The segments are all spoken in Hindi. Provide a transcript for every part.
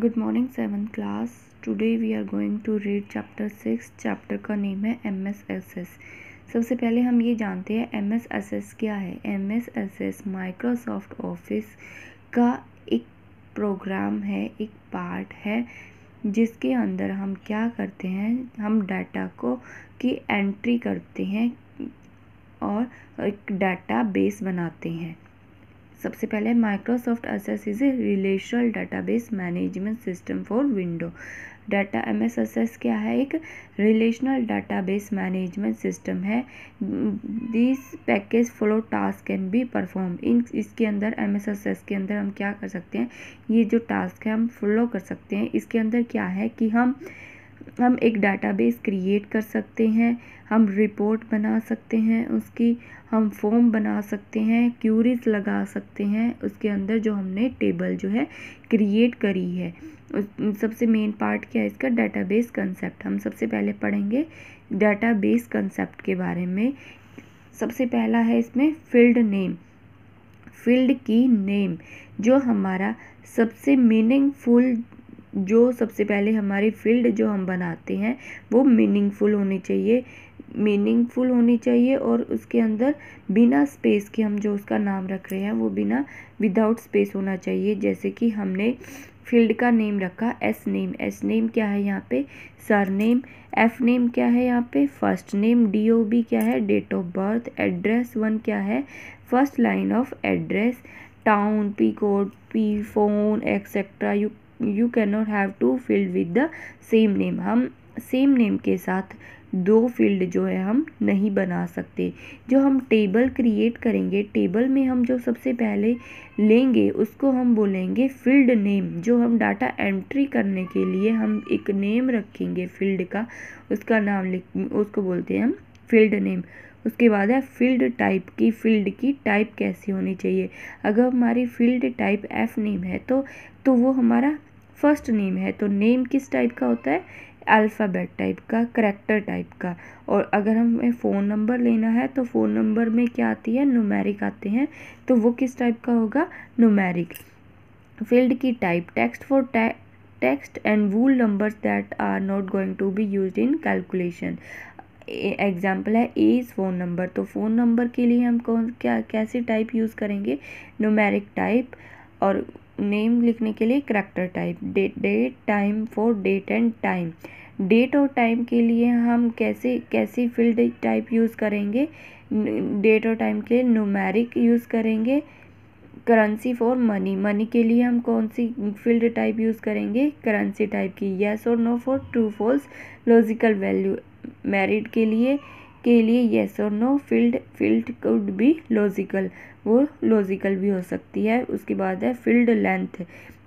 Good morning seventh class today we are going to read chapter six chapter का नेम है एम एस एस एस सबसे पहले हम ये जानते हैं एम एस एस एस क्या है? M S Access Microsoft office का एक प्रोग्राम है, एक पार्ट है, जिसके अंदर हम क्या करते हैं? हम डाटा को की एंट्री करते हैं और एक डाटा बेस बनाते हैं। सबसे पहले Microsoft Access is a relational database management system for window data M S Access क्या है? एक रिलेशनल डाटाबेस मैनेजमेंट सिस्टम है। This package flow task can be perform in, इसके अंदर एम एस एस एस के अंदर हम क्या कर सकते हैं? ये जो टास्क है, हम फॉलो कर सकते हैं। इसके अंदर क्या है कि हम हम एक डाटाबेस क्रिएट कर सकते हैं, हम रिपोर्ट बना सकते हैं, उसकी हम फॉर्म बना सकते हैं क्यूरीज लगा सकते हैं, उसके अंदर जो हमने टेबल जो है क्रिएट करी है। सबसे मेन पार्ट क्या है इसका? डाटाबेस कंसेप्ट हम सबसे पहले पढ़ेंगे डाटाबेस कंसेप्ट के बारे में। सबसे पहला है इसमें फ़ील्ड नेम फ़ील्ड की नेम जो हमारा सबसे मीनिंगफुल जो सबसे पहले हमारी फ़ील्ड जो हम बनाते हैं, वो मीनिंगफुल होनी चाहिए। मीनिंगफुल होनी चाहिए और उसके अंदर बिना स्पेस के हम जो उसका नाम रख रहे हैं, वो बिना विदाउट स्पेस होना चाहिए। जैसे कि हमने फ़ील्ड का नेम रखा एस नेम एस नेम क्या है यहाँ पे? सर नेम एफ़ नेम क्या है यहाँ पे? First name D O B क्या है? Date of birth address one क्या है? First line of address town P code P phone etcetera you you can not have two field with the same name हम सेम नेम के साथ दो फ़ील्ड जो है हम नहीं बना सकते। जो हम टेबल क्रिएट करेंगे टेबल में हम जो सबसे पहले लेंगे, उसको हम बोलेंगे फ़ील्ड नेम जो हम डाटा एंट्री करने के लिए हम एक नेम रखेंगे फ़ील्ड का, उसका नाम लिख, उसको बोलते हैं हम फ़ील्ड नेम उसके बाद है फ़ील्ड टाइप की फ़ील्ड की टाइप कैसी होनी चाहिए। अगर हमारी फ़ील्ड टाइप एफ़ नेम है तो तो वो हमारा फ़र्स्ट नेम है तो नेम किस टाइप का होता है? अल्फ़ाबेट टाइप का, करेक्टर टाइप का। और अगर हमें फ़ोन नंबर लेना है तो फ़ोन नंबर में क्या आती है? नुमेरिक आते हैं। तो वो किस टाइप का होगा? नुमेरिक फ़ील्ड की type, text for text and whole numbers that are not going to be use in calculation. Example है, ए इज़ फ़ोन नंबर। तो फ़ोन नंबर के लिए हम कौन, क्या, कैसी टाइप यूज़ करेंगे? नुमेरिक टाइप और नेम लिखने के लिए character type date date time for date and time date और टाइम के लिए हम कैसे, कैसी फ़ील्ड टाइप यूज़ करेंगे? डेट और टाइम के लिए न्यूमेरिक यूज़ करेंगे. करेंसी फॉर मनी मनी के लिए हम कौन सी फ़ील्ड टाइप यूज़ करेंगे? करेंसी टाइप की यस और no for true false logical value married के लिए के लिए येस और no field field could be logical वो लॉजिकल भी हो सकती है। उसके बाद है फ़ील्ड लेंथ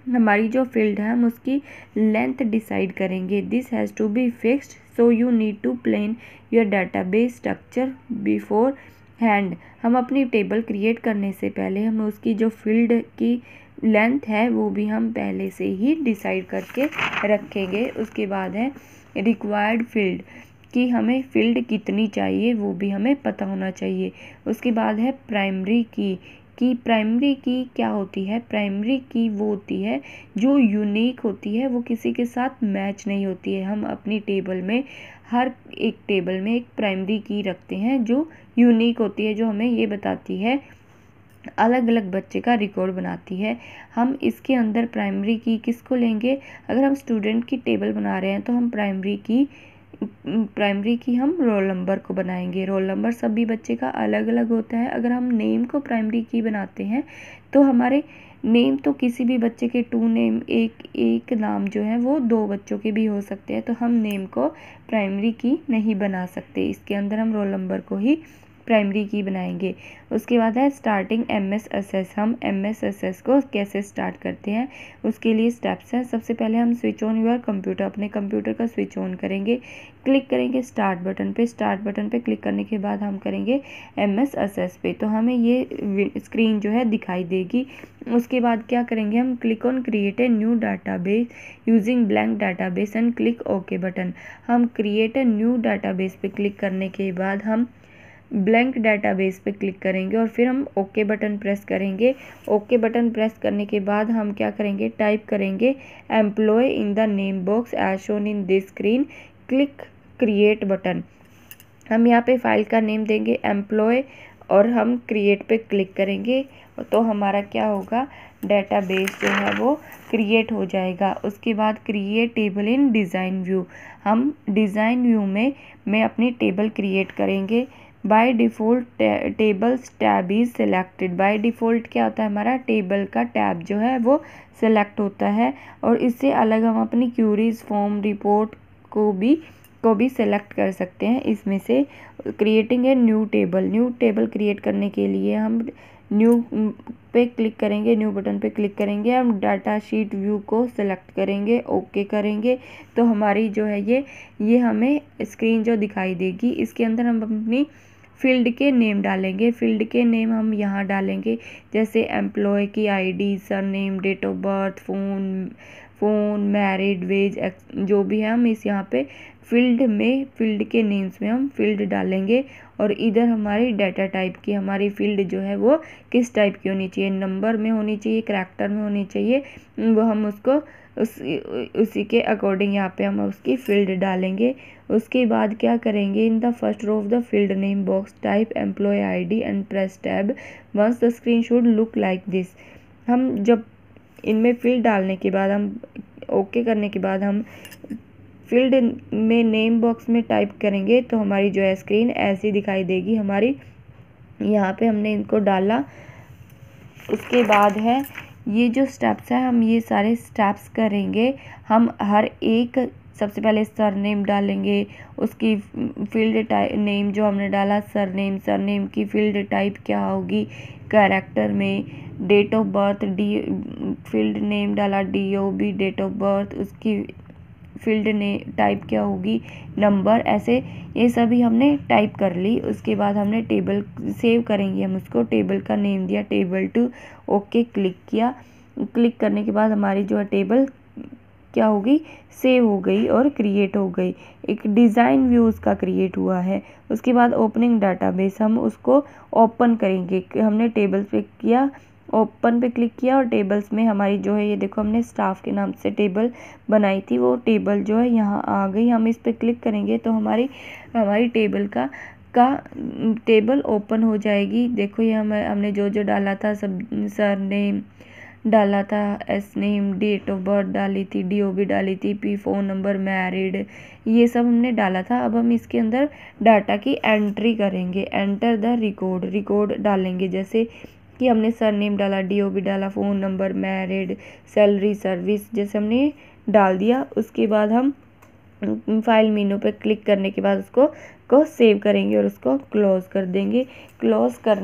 हमारी जो फ़ील्ड है, हम उसकी लेंथ डिसाइड करेंगे। This has to be fixed so you need to plan your database structure beforehand हम अपनी टेबल क्रिएट करने से पहले हम उसकी जो फ़ील्ड की लेंथ है, वो भी हम पहले से ही डिसाइड करके रखेंगे। उसके बाद है रिक्वायर्ड फ़ील्ड कि हमें फ़ील्ड कितनी चाहिए, वो भी हमें पता होना चाहिए। उसके बाद है प्राइमरी की, कि प्राइमरी की क्या होती है? प्राइमरी की वो होती है, जो यूनिक होती है, वो किसी के साथ मैच नहीं होती है। हम अपनी टेबल में, हर एक टेबल में एक प्राइमरी की रखते हैं, जो यूनिक होती है, जो हमें ये बताती है अलग अलग बच्चे का रिकॉर्ड बनाती है। हम इसके अंदर प्राइमरी की किसको लेंगे? अगर हम स्टूडेंट की टेबल बना रहे हैं तो हम प्राइमरी की प्राइमरी की हम रोल नंबर को बनाएँगे। रोल नंबर सभी बच्चे का अलग अलग होता है। अगर हम नेम को प्राइमरी की बनाते हैं तो हमारे नेम तो किसी भी बच्चे के टू नेम एक एक नाम जो है, वो दो बच्चों के भी हो सकते हैं। तो हम नेम को प्राइमरी की नहीं बना सकते। इसके अंदर हम रोल नंबर को ही प्राइमरी की बनाएँगे। उसके बाद है starting M S S S हम एम एस एस एस को कैसे स्टार्ट करते हैं, उसके लिए स्टेप्स हैं। सबसे पहले हम स्विच ऑन यूर कंप्यूटर अपने कंप्यूटर का स्विच ऑन करेंगे। क्लिक करेंगे स्टार्ट बटन पे। स्टार्ट बटन पे क्लिक करने के बाद हम करेंगे एम एस एस एस पे। तो हमें ये स्क्रीन जो है दिखाई देगी। उसके बाद क्या करेंगे हम? Click on create a new database using blank database and click okay button हम क्रिएट ए न्यू डाटाबेस पे क्लिक करने के बाद हम ब्लैंक डाटाबेस पे क्लिक करेंगे और फिर हम ओके बटन प्रेस करेंगे। ओके बटन प्रेस करने के बाद हम क्या करेंगे? टाइप करेंगे employee in the name box as shown in this screen click create button हम यहाँ पे फ़ाइल का नेम देंगे एम्प्लॉय और हम क्रिएट पे क्लिक करेंगे। तो हमारा क्या होगा? डेटाबेस जो है वो क्रिएट हो जाएगा। उसके बाद create table in design view हम डिज़ाइन व्यू में, मैं अपनी टेबल क्रिएट करेंगे। By default tables tab is selected by default क्या होता है हमारा? टेबल का टैब जो है वो सेलेक्ट होता है और इससे अलग हम अपनी क्यूरीज फॉर्म रिपोर्ट को भी को भी सेलेक्ट कर सकते हैं। इसमें से creating a new table new table create करने के लिए हम न्यू पे क्लिक करेंगे न्यू बटन पे क्लिक करेंगे, हम डाटा शीट व्यू को सिलेक्ट करेंगे ओके करेंगे। तो हमारी जो है ये ये हमें स्क्रीन जो दिखाई देगी, इसके अंदर हम अपनी फ़ील्ड के नेम डालेंगे। फ़ील्ड के नेम हम यहाँ डालेंगे। जैसे एम्प्लॉय की ID surname date of birth phone phone married wage जो भी है हम इस यहाँ पे फ़ील्ड में, फ़ील्ड के नेम्स में हम फ़ील्ड डालेंगे। और इधर हमारी डाटा टाइप की हमारी फ़ील्ड जो है वो किस टाइप की होनी चाहिए? नंबर में होनी चाहिए करैक्टर में होनी चाहिए, वो हम उसको उस, उसी के अकॉर्डिंग यहाँ पे हम उसकी फ़ील्ड डालेंगे। उसके बाद क्या करेंगे? In the first row of the field name box type employee ID and press tab once the screen should look like this हम जब इनमें फ़ील्ड डालने के बाद हम ओके okay करने के बाद हम फ़ील्ड में नेम बॉक्स में टाइप करेंगे तो हमारी जो है स्क्रीन ऐसी दिखाई देगी। हमारी, यहाँ पे हमने इनको डाला। उसके बाद है ये जो स्टेप्स हैं, हम ये सारे स्टेप्स करेंगे। हम हर एक, सबसे पहले सर नेम डालेंगे। उसकी फ़ील्ड टाइप नेम जो हमने डाला सर नेम सर नेम की फ़ील्ड टाइप क्या होगी? कैरेक्टर में date of birth D field name डाला D O B date of birth उसकी फ़ील्ड ने टाइप क्या होगी नंबर, ऐसे ये सभी हमने टाइप कर ली। उसके बाद हमने टेबल सेव करेंगे हम उसको, टेबल का नेम दिया, टेबल टू, ओके, क्लिक किया। क्लिक करने के बाद हमारी जो है टेबल क्या होगी, सेव हो गई और क्रिएट हो गई। एक डिज़ाइन व्यू उसका क्रिएट हुआ है। उसके बाद ओपनिंग डाटाबेस हम उसको ओपन करेंगे। हमने टेबल पे किया ओपन पे क्लिक किया और टेबल्स में हमारी जो है, ये देखो हमने स्टाफ के नाम से टेबल बनाई थी, वो टेबल जो है यहाँ आ गई। हम इस पर क्लिक करेंगे तो हमारी हमारी टेबल का का टेबल ओपन हो जाएगी। देखो ये हम, हमने जो जो डाला था, सब सर नेम डाला था, S name, date of birth डाली थी डी ओ बी डाली थी पी फ़ोन नंबर, मैरिड, ये सब हमने डाला था। अब हम इसके अंदर डाटा की एंट्री करेंगे। एंटर द रिकॉर्ड रिकॉर्ड डालेंगे जैसे कि हमने सर नेम डाला डी भी डाला phone number married salary service जैसे हमने डाल दिया। उसके बाद हम फ़ाइल मीनू पे क्लिक करने के बाद उसको, को सेव करेंगे और उसको क्लोज़ कर देंगे। क्लोज़ कर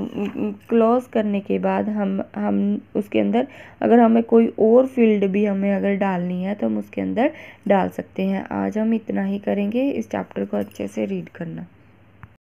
क्लोज़ करने के बाद हम हम, उसके अंदर अगर हमें कोई और फ़ील्ड भी हमें अगर डालनी है तो हम उसके अंदर डाल सकते हैं। आज हम इतना ही करेंगे। इस चैप्टर को अच्छे से रीड करना।